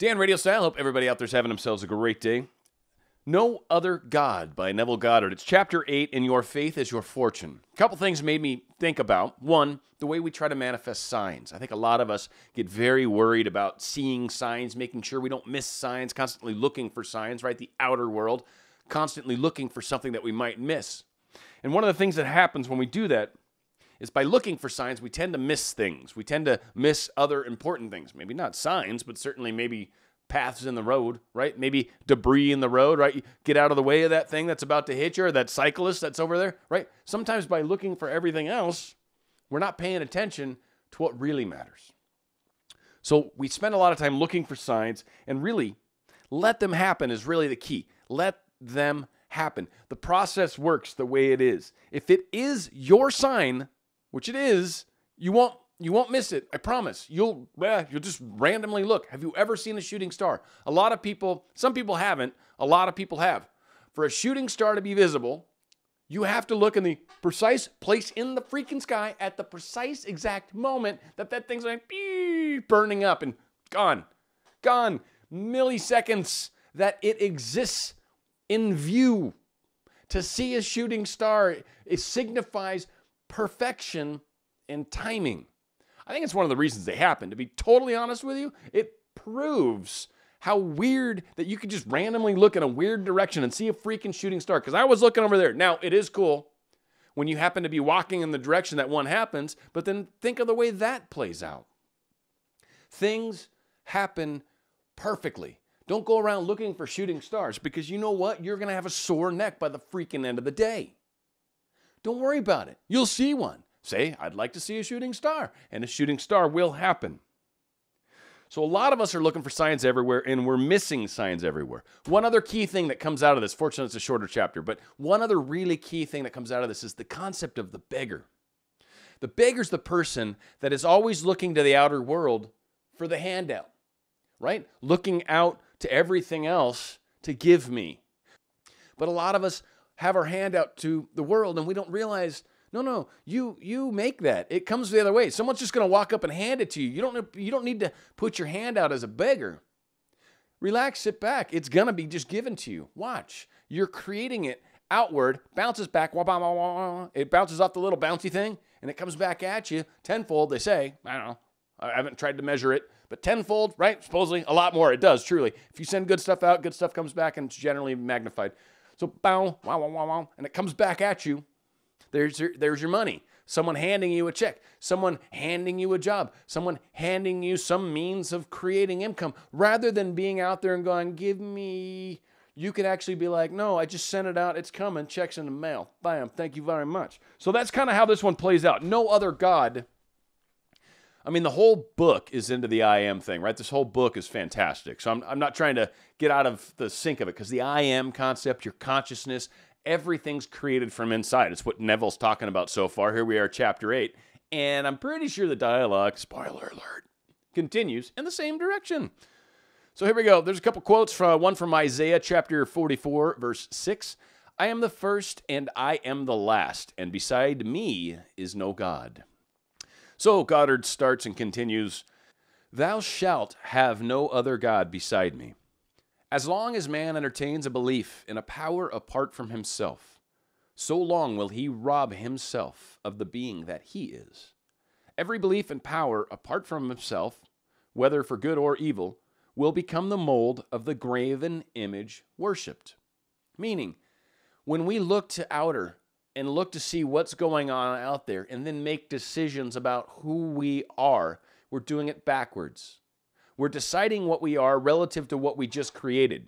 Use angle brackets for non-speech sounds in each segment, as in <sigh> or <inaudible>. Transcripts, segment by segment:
Dan Radio Style. Hope everybody out there's having themselves a great day. No Other God by Neville Goddard. It's chapter 8 in Your Faith is Your Fortune. A couple things made me think about. One, the way we try to manifest signs. I think a lot of us get very worried about seeing signs, making sure we don't miss signs, constantly looking for signs, right? The outer world, constantly looking for something that we might miss. And one of the things that happens when we do that is by looking for signs, we tend to miss things. We tend to miss other important things. Maybe not signs, but certainly maybe paths in the road, right? Maybe debris in the road, right? get out of the way of that thing that's about to hit you or that cyclist that's over there, right? Sometimes by looking for everything else, we're not paying attention to what really matters. So we spend a lot of time looking for signs and really let them happen is really the key. Let them happen. The process works the way it is. If it is your sign, which it is, you won't you won't miss it. I promise. You'll eh, you'll just randomly look. Have you ever seen a shooting star? A lot of people, some people haven't. A lot of people have. For a shooting star to be visible, you have to look in the precise place in the freaking sky at the precise exact moment that that thing's like burning up and gone, gone. Milliseconds that it exists in view. To see a shooting star, it signifies perfection and timing. I think it's one of the reasons they happen. To be totally honest with you, it proves how weird that you could just randomly look in a weird direction and see a freaking shooting star. Because I was looking over there. Now, it is cool when you happen to be walking in the direction that one happens, but then think of the way that plays out. Things happen perfectly. Don't go around looking for shooting stars because you know what? You're going to have a sore neck by the freaking end of the day. Don't worry about it. You'll see one. Say, I'd like to see a shooting star, and a shooting star will happen. So, a lot of us are looking for signs everywhere, and we're missing signs everywhere. One other key thing that comes out of this, fortunately, it's a shorter chapter, but one other really key thing that comes out of this is the concept of the beggar. The beggar's the person that is always looking to the outer world for the handout, right? Looking out to everything else to give me. But a lot of us have our hand out to the world and we don't realize no, no, you you make that. It comes the other way. Someone's just going to walk up and hand it to you. You don't you don't need to put your hand out as a beggar. Relax, sit back. It's going to be just given to you. Watch. You're creating it outward, bounces back. It bounces off the little bouncy thing and it comes back at you tenfold, they say. I don't know. I haven't tried to measure it, but tenfold, right? Supposedly a lot more. It does, truly. If you send good stuff out, good stuff comes back and it's generally magnified. So bow, wow, wow, wow, wow, and it comes back at you there's your, there's your money. Someone handing you a check, someone handing you a job, someone handing you some means of creating income rather than being out there and going, give me. You could actually be like, no, I just sent it out. It's coming. Checks in the mail. Bam. Thank you very much. So that's kind of how this one plays out. No other God. I mean, the whole book is into the I am thing, right? This whole book is fantastic. So I'm, I'm not trying to get out of the sink of it because the I am concept, your consciousness, everything's created from inside. It's what Neville's talking about so far. Here we are, chapter 8. And I'm pretty sure the dialogue, spoiler alert, continues in the same direction. So here we go. There's a couple quotes from one from Isaiah chapter 44, verse 6. I am the first and I am the last, and beside me is no God. So Goddard starts and continues Thou shalt have no other God beside me. As long as man entertains a belief in a power apart from himself, so long will he rob himself of the being that he is. Every belief in power apart from himself, whether for good or evil, will become the mold of the graven image worshipped. Meaning, when we look to outer and look to see what's going on out there and then make decisions about who we are, we're doing it backwards. We're deciding what we are relative to what we just created.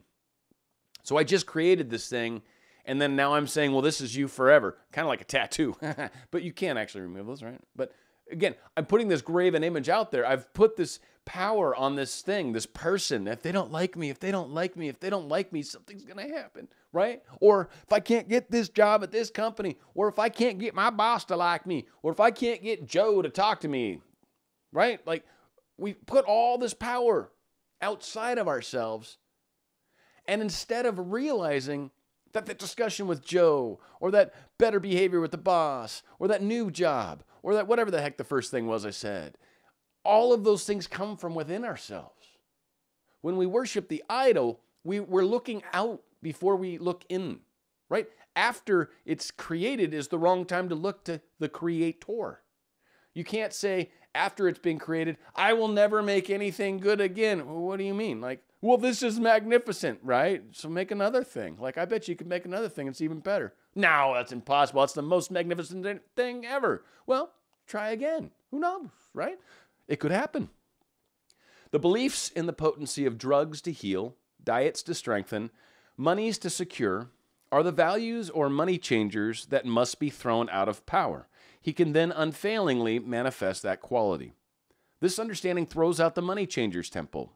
So I just created this thing, and then now I'm saying, well, this is you forever. Kind of like a tattoo. <laughs> but you can't actually remove those, right? But again, I'm putting this graven image out there. I've put this power on this thing, this person. If they don't like me, if they don't like me, if they don't like me, something's going to happen, right? Or if I can't get this job at this company, or if I can't get my boss to like me, or if I can't get Joe to talk to me, right? Like we put all this power outside of ourselves. And instead of realizing that the discussion with Joe, or that better behavior with the boss, or that new job, or that whatever the heck the first thing was I said, all of those things come from within ourselves. when we worship the idol, we, we're looking out before we look in, right? After it's created is the wrong time to look to the creator. You can't say, after it's been created, I will never make anything good again. Well, what do you mean? Like, well, this is magnificent, right? So make another thing. Like, I bet you could make another thing. It's even better. No, that's impossible. It's the most magnificent thing ever. Well, try again. Who knows, right? It could happen. The beliefs in the potency of drugs to heal, diets to strengthen, monies to secure, are the values or money changers that must be thrown out of power. He can then unfailingly manifest that quality. This understanding throws out the money changers temple.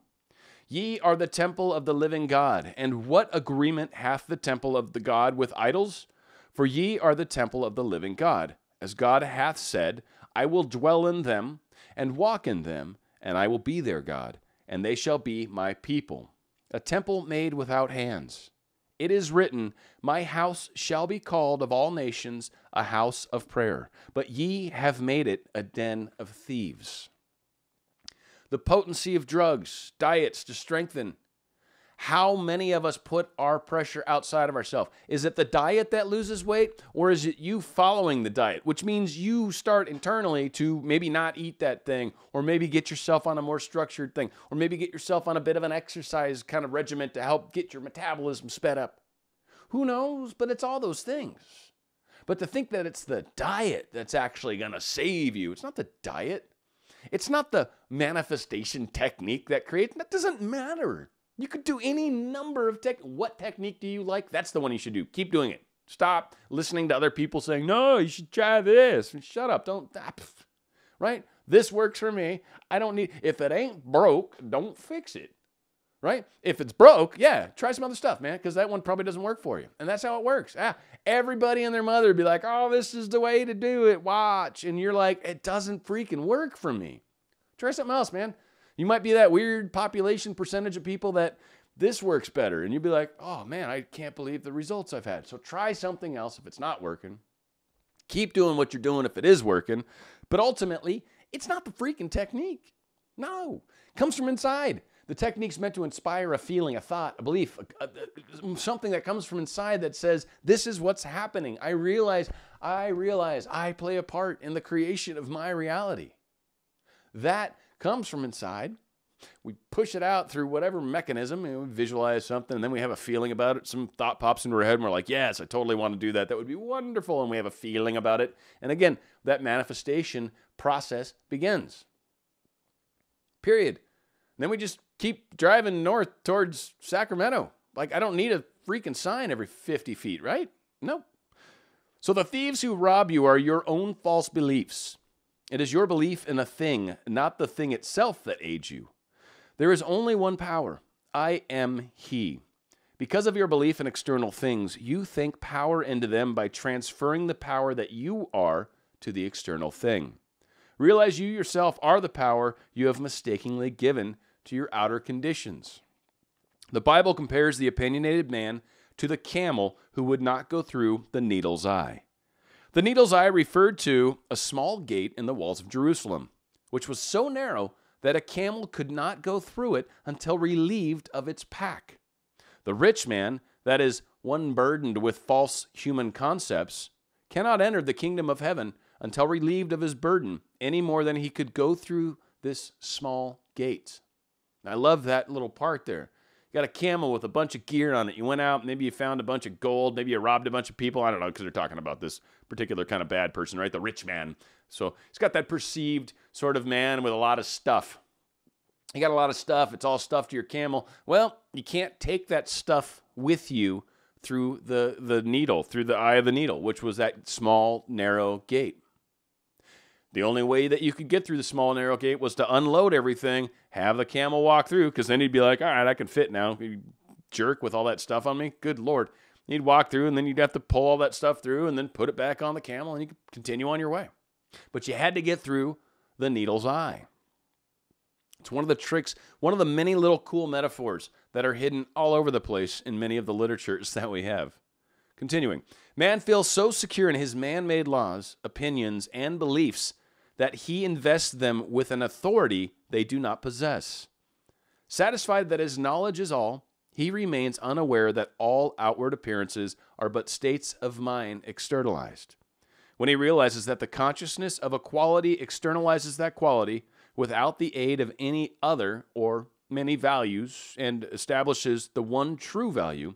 Ye are the temple of the living God. And what agreement hath the temple of the God with idols? For ye are the temple of the living God. As God hath said, I will dwell in them and walk in them, and I will be their God, and they shall be my people. A temple made without hands. It is written, My house shall be called of all nations a house of prayer, but ye have made it a den of thieves. The potency of drugs, diets to strengthen, how many of us put our pressure outside of ourselves? Is it the diet that loses weight, or is it you following the diet? Which means you start internally to maybe not eat that thing, or maybe get yourself on a more structured thing, or maybe get yourself on a bit of an exercise kind of regimen to help get your metabolism sped up. Who knows? But it's all those things. But to think that it's the diet that's actually going to save you, it's not the diet. It's not the manifestation technique that creates, that doesn't matter. You could do any number of tech. What technique do you like? That's the one you should do. Keep doing it. Stop listening to other people saying, no, you should try this. Shut up. Don't, ah, right? This works for me. I don't need, if it ain't broke, don't fix it, right? If it's broke, yeah, try some other stuff, man, because that one probably doesn't work for you. And that's how it works. Ah, everybody and their mother be like, oh, this is the way to do it. Watch. And you're like, it doesn't freaking work for me. Try something else, man. You might be that weird population percentage of people that this works better. And you'd be like, oh man, I can't believe the results I've had. So try something else if it's not working. Keep doing what you're doing if it is working. But ultimately, it's not the freaking technique. No, it comes from inside. The technique's meant to inspire a feeling, a thought, a belief, a, a, something that comes from inside that says, This is what's happening. I realize, I realize I play a part in the creation of my reality. That comes from inside. We push it out through whatever mechanism, and we visualize something, and then we have a feeling about it. Some thought pops into our head, and we're like, yes, I totally want to do that. That would be wonderful. And we have a feeling about it. And again, that manifestation process begins. Period. And then we just keep driving north towards Sacramento. Like, I don't need a freaking sign every 50 feet, right? No. So the thieves who rob you are your own false beliefs. It is your belief in a thing, not the thing itself, that aids you. There is only one power I am He. Because of your belief in external things, you think power into them by transferring the power that you are to the external thing. Realize you yourself are the power you have mistakenly given to your outer conditions. The Bible compares the opinionated man to the camel who would not go through the needle's eye. The needle's eye referred to a small gate in the walls of Jerusalem, which was so narrow that a camel could not go through it until relieved of its pack. The rich man, that is, one burdened with false human concepts, cannot enter the kingdom of heaven until relieved of his burden any more than he could go through this small gate. I love that little part there You got a camel with a bunch of gear on it. You went out, maybe you found a bunch of gold, maybe you robbed a bunch of people. I don't know, because they're talking about this particular kind of bad person, right? The rich man. So he's got that perceived sort of man with a lot of stuff. You got a lot of stuff, it's all stuffed to your camel. Well, you can't take that stuff with you through the, the needle, through the eye of the needle, which was that small, narrow gate. The only way that you could get through the small narrow gate was to unload everything, have the camel walk through, because then he'd be like, all right, I can fit now. He'd jerk with all that stuff on me. Good Lord. He'd walk through, and then you'd have to pull all that stuff through and then put it back on the camel, and you could continue on your way. But you had to get through the needle's eye. It's one of the tricks, one of the many little cool metaphors that are hidden all over the place in many of the literatures <laughs> that we have. Continuing, man feels so secure in his man made laws, opinions, and beliefs that he invests them with an authority they do not possess. Satisfied that his knowledge is all, he remains unaware that all outward appearances are but states of mind externalized. When he realizes that the consciousness of a quality externalizes that quality without the aid of any other or many values and establishes the one true value,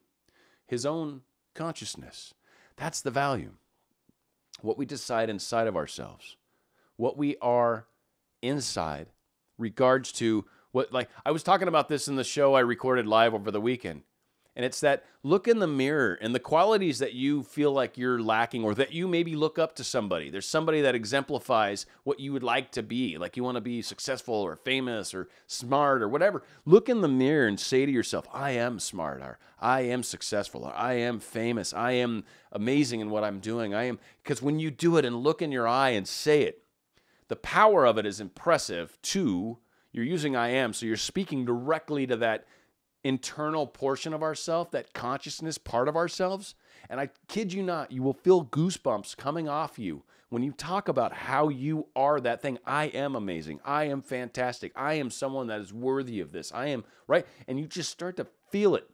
his own consciousness. That's the value. What we decide inside of ourselves, what we are inside, regards to what, like, I was talking about this in the show I recorded live over the weekend. And it's that look in the mirror and the qualities that you feel like you're lacking or that you maybe look up to somebody. There's somebody that exemplifies what you would like to be, like you want to be successful or famous or smart or whatever. Look in the mirror and say to yourself, I am smart or I am successful or I am famous. I am amazing in what I'm doing. I am because when you do it and look in your eye and say it, the power of it is impressive. Two, you're using I am, so you're speaking directly to that internal portion of ourself, that consciousness part of ourselves. And I kid you not, you will feel goosebumps coming off you when you talk about how you are that thing. I am amazing. I am fantastic. I am someone that is worthy of this. I am, right? And you just start to feel it.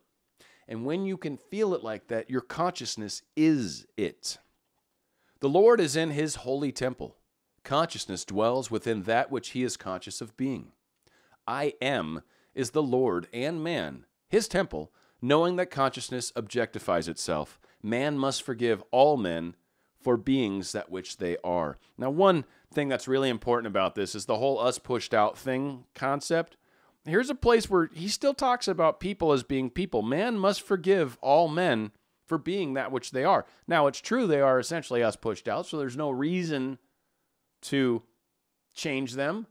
And when you can feel it like that, your consciousness is it. The Lord is in his holy temple. Consciousness dwells within that which he is conscious of being. I am is the Lord and man, his temple, knowing that consciousness objectifies itself. Man must forgive all men for beings that which they are. Now, one thing that's really important about this is the whole us pushed out thing concept. Here's a place where he still talks about people as being people. Man must forgive all men for being that which they are. Now, it's true they are essentially us pushed out, so there's no reason to change them.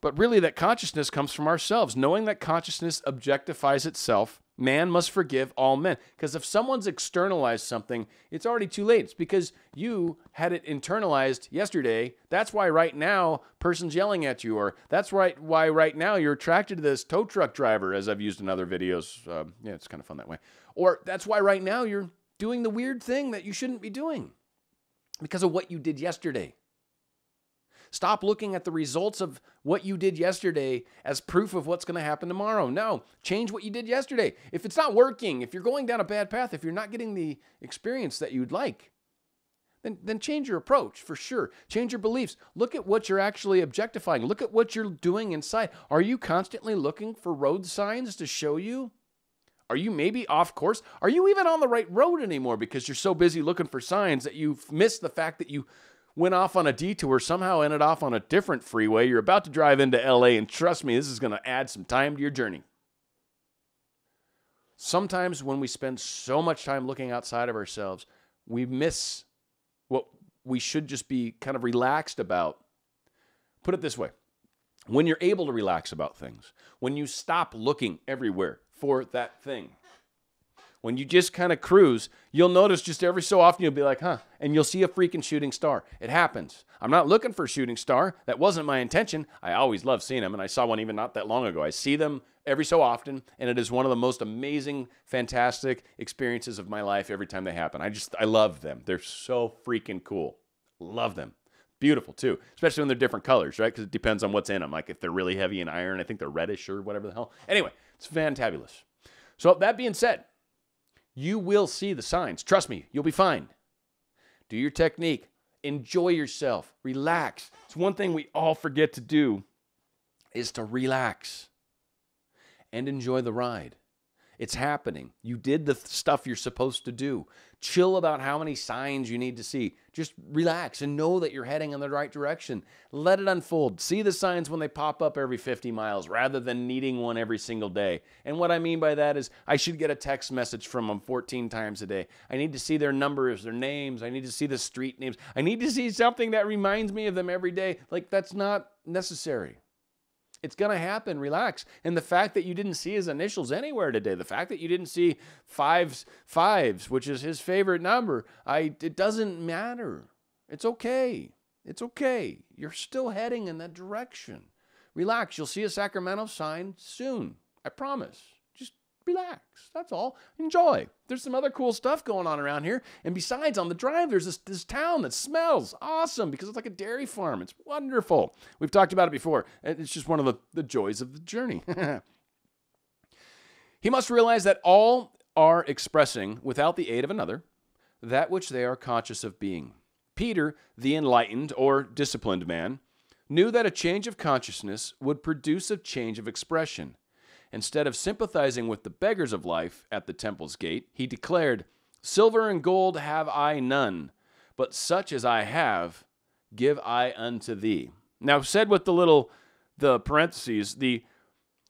But really, that consciousness comes from ourselves. Knowing that consciousness objectifies itself, man must forgive all men. Because if someone's externalized something, it's already too late. It's because you had it internalized yesterday. That's why right now, person's yelling at you, or that's right why right now you're attracted to this tow truck driver, as I've used in other videos. Um, yeah, it's kind of fun that way. Or that's why right now you're doing the weird thing that you shouldn't be doing because of what you did yesterday. Stop looking at the results of what you did yesterday as proof of what's going to happen tomorrow. No, change what you did yesterday. If it's not working, if you're going down a bad path, if you're not getting the experience that you'd like, then, then change your approach for sure. Change your beliefs. Look at what you're actually objectifying. Look at what you're doing inside. Are you constantly looking for road signs to show you? Are you maybe off course? Are you even on the right road anymore because you're so busy looking for signs that you've missed the fact that you went off on a detour, somehow ended off on a different freeway. You're about to drive into LA, and trust me, this is going to add some time to your journey. Sometimes when we spend so much time looking outside of ourselves, we miss what we should just be kind of relaxed about. Put it this way when you're able to relax about things, when you stop looking everywhere for that thing, when you just kind of cruise, you'll notice just every so often you'll be like, huh, and you'll see a freaking shooting star. It happens. I'm not looking for a shooting star. That wasn't my intention. I always love seeing them, and I saw one even not that long ago. I see them every so often, and it is one of the most amazing, fantastic experiences of my life every time they happen. I just, I love them. They're so freaking cool. Love them. Beautiful too, especially when they're different colors, right? Because it depends on what's in them. Like if they're really heavy in iron, I think they're reddish or whatever the hell. Anyway, it's fantabulous. So that being said, you will see the signs. Trust me, you'll be fine. Do your technique. Enjoy yourself. Relax. It's one thing we all forget to do is to relax and enjoy the ride. It's happening. You did the stuff you're supposed to do. Chill about how many signs you need to see. Just relax and know that you're heading in the right direction. Let it unfold. See the signs when they pop up every 50 miles rather than needing one every single day. And what I mean by that is I should get a text message from them 14 times a day. I need to see their numbers, their names. I need to see the street names. I need to see something that reminds me of them every day. Like that's not necessary. It's going to happen. Relax. And the fact that you didn't see his initials anywhere today, the fact that you didn't see fives, fives, which is his favorite number, I it doesn't matter. It's okay. It's okay. You're still heading in that direction. Relax. You'll see a Sacramento sign soon. I promise relax. That's all. Enjoy. There's some other cool stuff going on around here. And besides, on the drive, there's this, this town that smells awesome because it's like a dairy farm. It's wonderful. We've talked about it before. It's just one of the, the joys of the journey. <laughs> He must realize that all are expressing, without the aid of another, that which they are conscious of being. Peter, the enlightened or disciplined man, knew that a change of consciousness would produce a change of expression. Instead of sympathizing with the beggars of life at the temple's gate, he declared, Silver and gold have I none, but such as I have, give I unto thee. Now, said with the little, the parentheses, the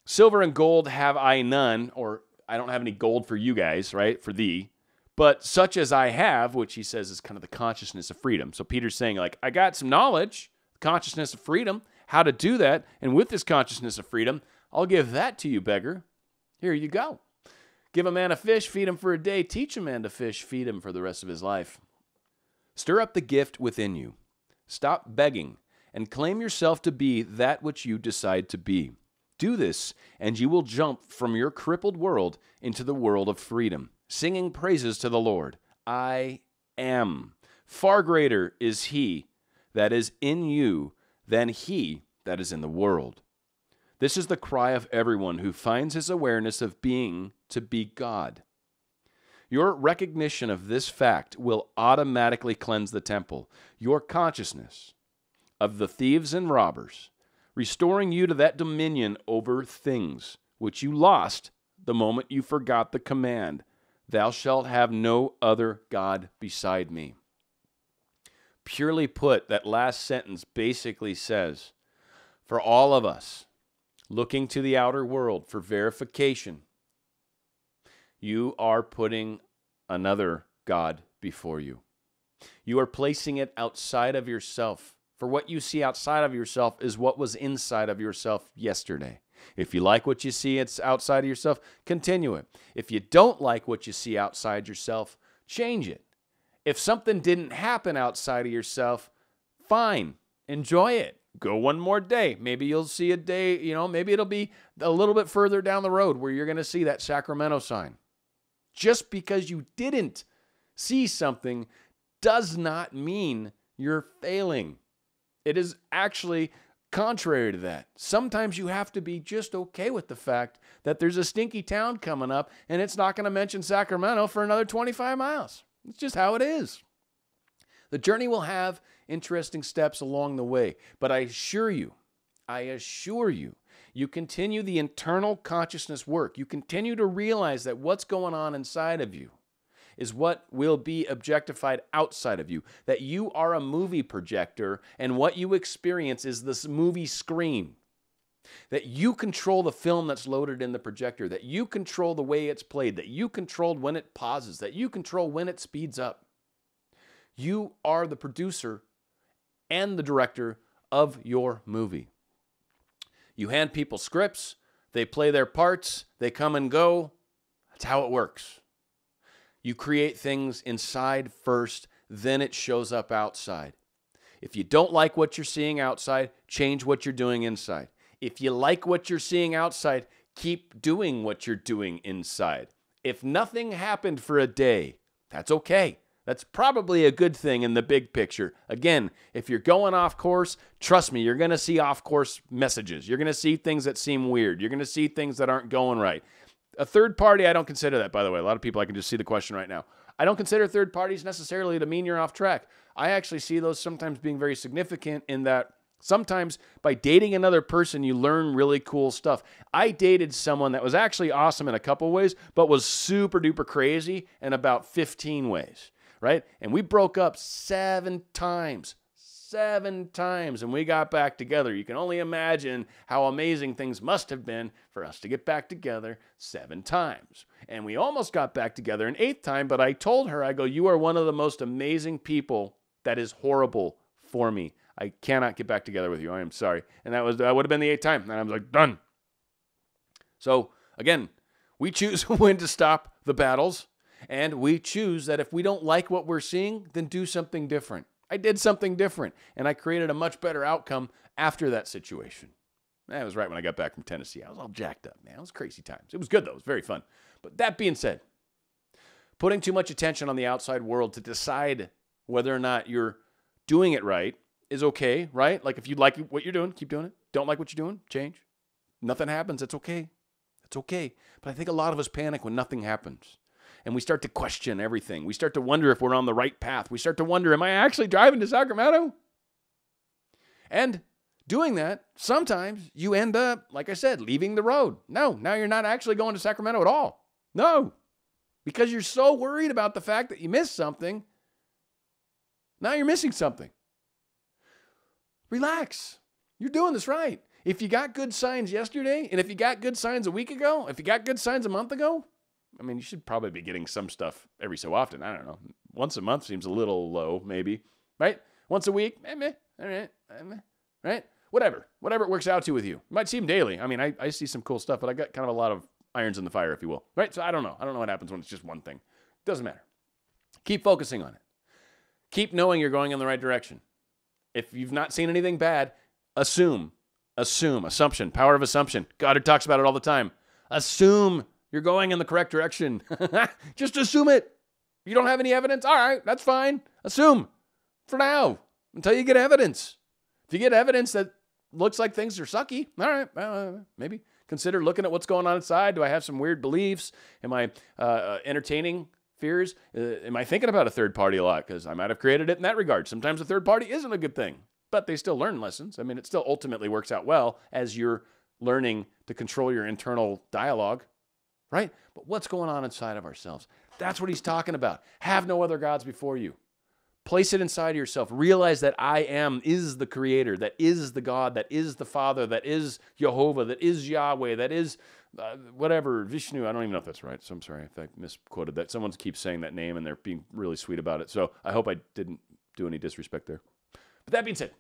silver and gold have I none, or I don't have any gold for you guys, right? For thee. But such as I have, which he says is kind of the consciousness of freedom. So Peter's saying, like, I got some knowledge, consciousness of freedom, how to do that. And with this consciousness of freedom, I'll give that to you, beggar. Here you go. Give a man a fish, feed him for a day. Teach a man to fish, feed him for the rest of his life. Stir up the gift within you. Stop begging and claim yourself to be that which you decide to be. Do this, and you will jump from your crippled world into the world of freedom, singing praises to the Lord. I am. Far greater is He that is in you than He that is in the world. This is the cry of everyone who finds his awareness of being to be God. Your recognition of this fact will automatically cleanse the temple. Your consciousness of the thieves and robbers restoring you to that dominion over things which you lost the moment you forgot the command Thou shalt have no other God beside me. Purely put, that last sentence basically says for all of us looking to the outer world for verification, you are putting another God before you. You are placing it outside of yourself. For what you see outside of yourself is what was inside of yourself yesterday. If you like what you see it's outside of yourself, continue it. If you don't like what you see outside yourself, change it. If something didn't happen outside of yourself, fine. Enjoy it. Go one more day. Maybe you'll see a day, you know, maybe it'll be a little bit further down the road where you're going to see that Sacramento sign. Just because you didn't see something does not mean you're failing. It is actually contrary to that. Sometimes you have to be just okay with the fact that there's a stinky town coming up and it's not going to mention Sacramento for another 25 miles. It's just how it is. The journey will have interesting steps along the way, but I assure you, I assure you, you continue the internal consciousness work. You continue to realize that what's going on inside of you is what will be objectified outside of you. That you are a movie projector and what you experience is this movie screen. That you control the film that's loaded in the projector, that you control the way it's played, that you control when it pauses, that you control when it speeds up. You are the producer and the director of your movie. You hand people scripts, they play their parts, they come and go. That's how it works. You create things inside first, then it shows up outside. If you don't like what you're seeing outside, change what you're doing inside. If you like what you're seeing outside, keep doing what you're doing inside. If nothing happened for a day, that's okay. That's probably a good thing in the big picture. Again, if you're going off course, trust me, you're going to see off course messages. You're going to see things that seem weird. You're going to see things that aren't going right. A third party, I don't consider that, by the way. A lot of people, I can just see the question right now. I don't consider third parties necessarily to mean you're off track. I actually see those sometimes being very significant in that sometimes by dating another person, you learn really cool stuff. I dated someone that was actually awesome in a couple ways, but was super duper crazy in about 15 ways, right? And we broke up seven times seven times and we got back together. You can only imagine how amazing things must have been for us to get back together seven times. And we almost got back together an eighth time, but I told her, I go, You are one of the most amazing people that is horrible for me. I cannot get back together with you. I am sorry. And that was that would have been the eighth time. And I was like, done. So again, we <laughs> choose <laughs> when to stop the battles. And we choose that if we don't like what we're seeing, then do something different. I did something different and I created a much better outcome after that situation. That was right when I got back from Tennessee. I was all jacked up, man. It was crazy times. It was good though. It was very fun. But that being said, putting too much attention on the outside world to decide whether or not you're doing it right is okay, right? Like if you like what you're doing, keep doing it. Don't like what you're doing, change. Nothing happens. It's okay. It's okay. But I think a lot of us panic when nothing happens. And we start to question everything. We start to wonder if we're on the right path. We start to wonder, am I actually driving to Sacramento? And doing that, sometimes you end up, like I said, leaving the road. No, now you're not actually going to Sacramento at all. No, because you're so worried about the fact that you missed something. Now you're missing something. Relax. You're doing this right. If you got good signs yesterday, and if you got good signs a week ago, if you got good signs a month ago, I mean, you should probably be getting some stuff every so often. I don't know. Once a month seems a little low, maybe, right? Once a week, eh, meh, all right, eh, meh, right? Whatever, whatever it works out to with you. It might seem daily. I mean, I, I see some cool stuff, but I got kind of a lot of irons in the fire, if you will, right? So I don't know. I don't know what happens when it's just one thing. Doesn't matter. Keep focusing on it. Keep knowing you're going in the right direction. If you've not seen anything bad, assume, assume, assumption, power of assumption. Goddard talks about it all the time. Assume you're going in the correct direction. <laughs> Just assume it. You don't have any evidence? All right, that's fine. Assume for now until you get evidence. If you get evidence that looks like things are sucky, all right, uh, maybe consider looking at what's going on inside. Do I have some weird beliefs? Am I uh, uh entertaining fears? Uh, am I thinking about a third party a lot? Because I might have created it in that regard. Sometimes a third party isn't a good thing, but they still learn lessons. I mean, it still ultimately works out well as you're learning to control your internal dialogue right? But what's going on inside of ourselves? That's what he's talking about. Have no other gods before you. Place it inside of yourself. Realize that I am is the creator, that is the God, that is the Father, that is Jehovah, that is Yahweh, that is uh, whatever, Vishnu. I don't even know if that's right. So I'm sorry if I misquoted that. Someone keeps saying that name and they're being really sweet about it. So I hope I didn't do any disrespect there. But that being said,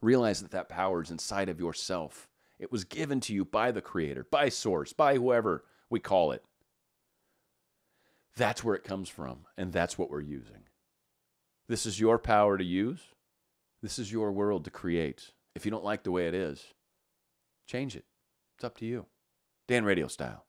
realize that that power is inside of yourself. It was given to you by the Creator, by Source, by whoever we call it. That's where it comes from, and that's what we're using. This is your power to use. This is your world to create. If you don't like the way it is, change it. It's up to you. Dan Radio style.